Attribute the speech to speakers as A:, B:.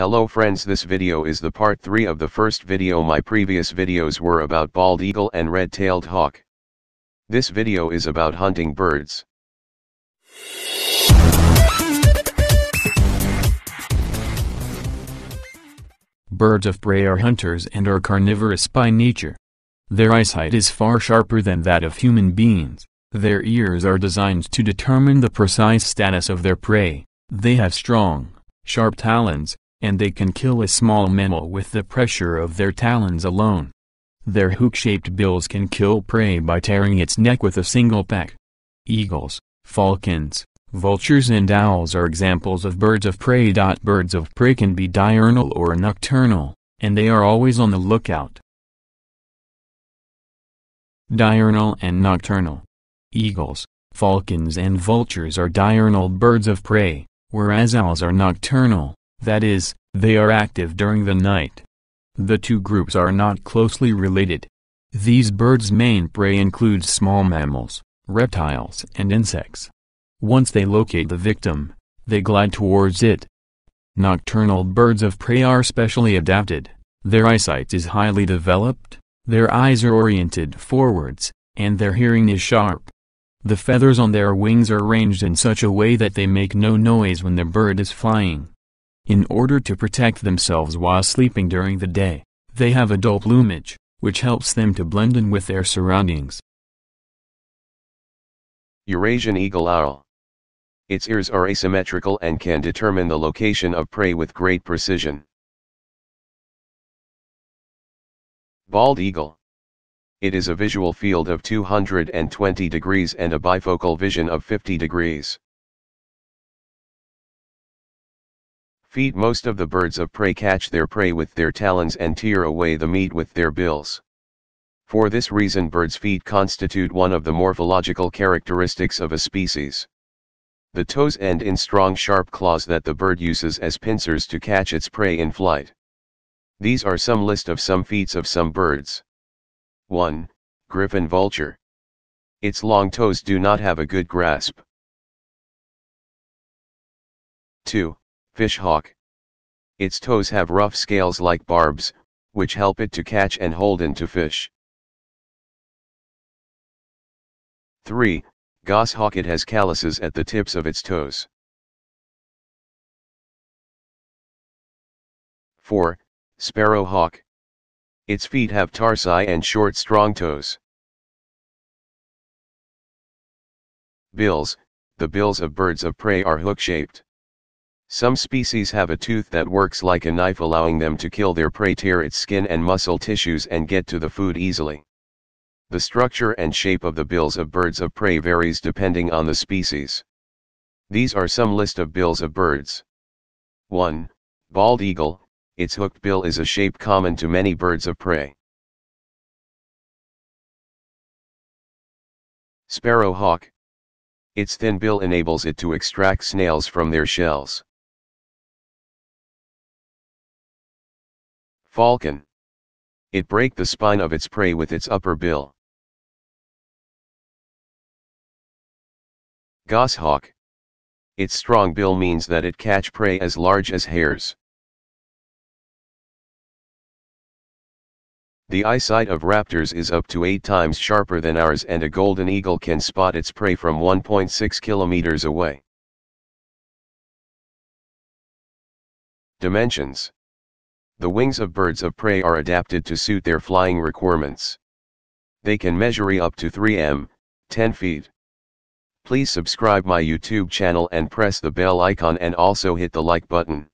A: Hello friends this video is the part 3 of the first video my previous videos were about bald eagle and red-tailed hawk. This video is about hunting birds.
B: Birds of prey are hunters and are carnivorous by nature. Their eyesight is far sharper than that of human beings. Their ears are designed to determine the precise status of their prey. They have strong, sharp talons, and they can kill a small mammal with the pressure of their talons alone. Their hook-shaped bills can kill prey by tearing its neck with a single peck. Eagles, falcons, vultures and owls are examples of birds of prey. Birds of prey can be diurnal or nocturnal, and they are always on the lookout. Diurnal and nocturnal. Eagles, falcons and vultures are diurnal birds of prey, whereas owls are nocturnal, that is, they are active during the night. The two groups are not closely related. These birds' main prey includes small mammals, reptiles and insects. Once they locate the victim, they glide towards it. Nocturnal birds of prey are specially adapted, their eyesight is highly developed, their eyes are oriented forwards, and their hearing is sharp. The feathers on their wings are arranged in such a way that they make no noise when the bird is flying. In order to protect themselves while sleeping during the day, they have a dull plumage, which helps them to blend in with their surroundings.
A: Eurasian eagle owl. Its ears are asymmetrical and can determine the location of prey with great precision. Bald eagle. It is a visual field of 220 degrees and a bifocal vision of 50 degrees. Feet Most of the birds of prey catch their prey with their talons and tear away the meat with their bills. For this reason birds' feet constitute one of the morphological characteristics of a species. The toes end in strong sharp claws that the bird uses as pincers to catch its prey in flight. These are some list of some feats of some birds. 1. Griffon vulture. Its long toes do not have a good grasp. 2. Fish hawk. Its toes have rough scales like barbs, which help it to catch and hold into fish. 3. Goshawk It has calluses at the tips of its toes. 4. Sparrow hawk. Its feet have tarsi and short strong toes. Bills, the bills of birds of prey are hook-shaped. Some species have a tooth that works like a knife allowing them to kill their prey tear its skin and muscle tissues and get to the food easily. The structure and shape of the bills of birds of prey varies depending on the species. These are some list of bills of birds. 1. Bald eagle, its hooked bill is a shape common to many birds of prey. Sparrow hawk. Its thin bill enables it to extract snails from their shells. Falcon. It break the spine of its prey with its upper bill. Goshawk. Its strong bill means that it catch prey as large as hares. The eyesight of raptors is up to 8 times sharper than ours and a golden eagle can spot its prey from 1.6 kilometers away. Dimensions The wings of birds of prey are adapted to suit their flying requirements. They can measure up to 3 m, 10 feet. Please subscribe my YouTube channel and press the bell icon and also hit the like button.